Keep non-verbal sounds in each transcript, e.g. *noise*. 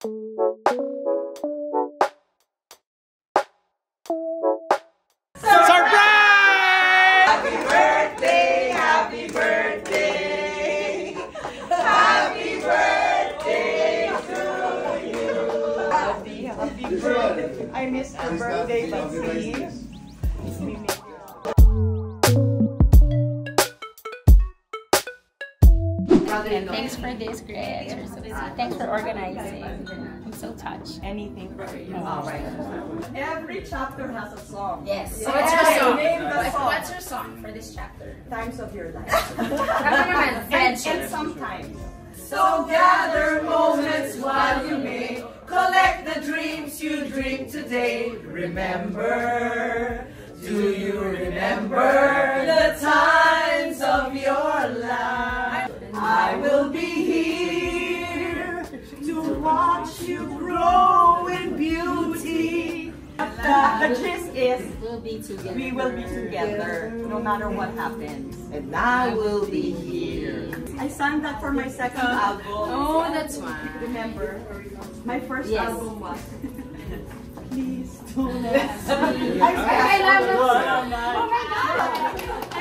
I missed your birthday, but see, And thanks for this, Gretch. You're so sweet. Thanks for organizing. I'm so touched. anything for you. All right. Every chapter has a song. Yes. So So what's your song? Name the song. What's your song for this chapter? Times of your life. *laughs* And, and sometimes. So gather moments while you may collect the dreams you dream today. Remember, The gist is We'll be together. we will be together no matter what happens. And I will be here. I sang that for my second uh, album. Oh, that's why. Remember, my first Yes. album was *laughs* Please don't Yes. ask me. I- I love that What song. am I? Oh my God.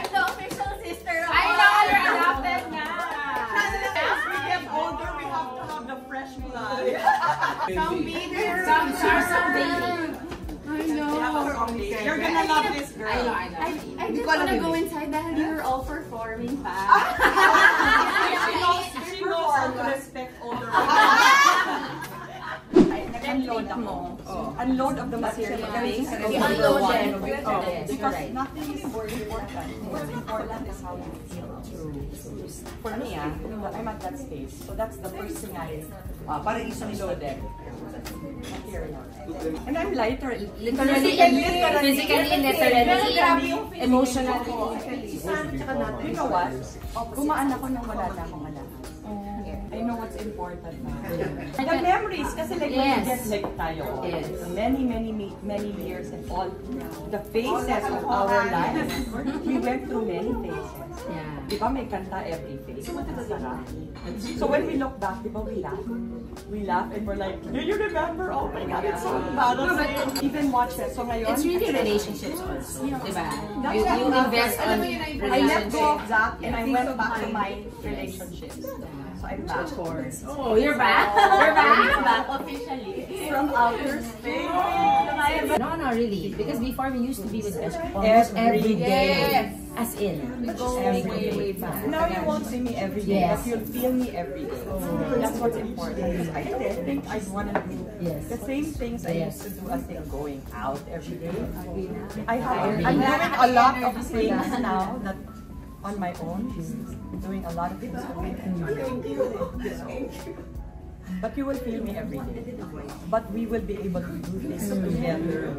You're gonna love this girl. I know, I know. I, I just wanna go inside dahil you were all performing pa. *laughs* Unload of the material things. I-unload them. Oh, because nothing is more important. What's important is how you feel. For me, ah, I'm at that stage. So that's the first thing I uh, parang isang loaded material. And I'm lighter. Literally, physically, literally, emotionally. You know what? Gumaan ako nang wala na akong I know what's important now. *laughs* The memories, kasi like when you Yes. get like tayo, Yes. many, many, ma- many years and all the phases of our lives, we went through many phases. Yeah. Di ba may kanta every phase? Sarap. So when we look back, di ba we laugh? We laugh and we're like, do you remember? Oh my God, it's so embarrassing. Even watch that. So ngayon, It's really relationships also. Diba? That's You, what you I'm- invest on I let go of that and I went back to my relationships. So I'm back. Oh, you're back? *laughs* You're back? back officially. From outer space. No, no, really. Because before we used to be with Ash almost Every every day. Yes. As in. Every day. Now you won't see me every day, Yes. but you'll feel me every day. Oh. That's what's important. Because I didn't think I'd want to do Yes. the same things I Yes. used to do as in going out every day. I have, I'm doing a lot of things now that on my own. Doing a lot of things for me. But you will feel me every day. But we will be able to do this together.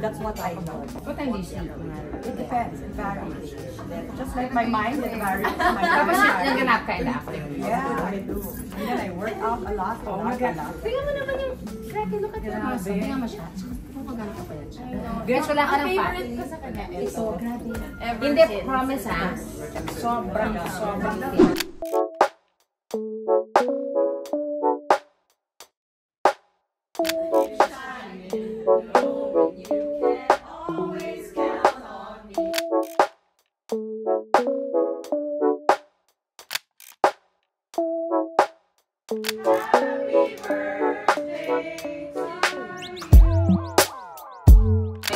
That's what I know. What time do you sleep? It depends. It varies. Just like my mind, it varies. *laughs* My Tapos nag-nap ka the afternoon. Yeah, I do. And then I work out a lot. Lot, a lot. Tingnan mo naman yung, grabe, look at your muscle. Tingnan mo siya. Magano ka pala siya. Gretch, wala ka ng favorite ko sa kanya Ito, grabe. Hindi, promise ha. Sobrang, sobrang My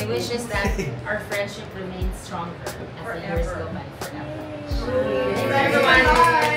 wish is that our friendship remains stronger as the years go by forever. Thanks everyone.